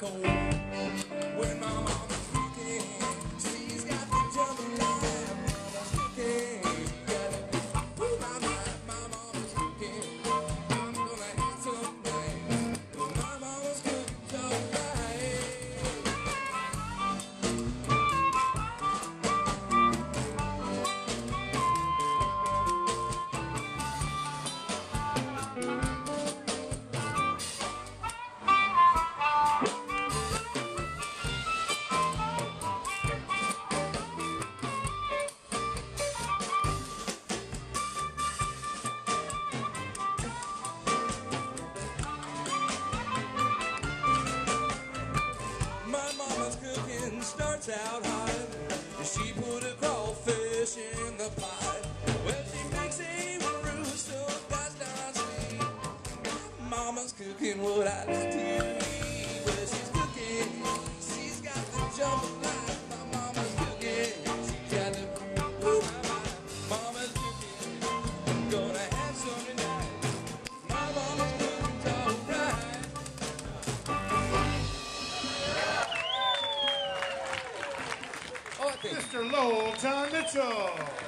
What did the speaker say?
break away. Out high. She put a crawfish in the pot. Well, she makes a rooster that's darn sweet. Mama's cooking what I like Mr. Lowell John Mitchell.